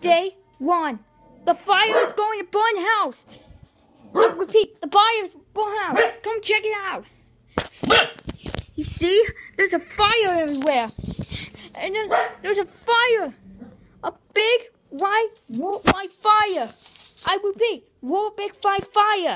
Day one. The fire is going to burn house. Repeat, the fire is burn house. Come check it out. You see? There's a fire everywhere. And then there's a fire. A big white, white fire. I repeat, war big fire fire.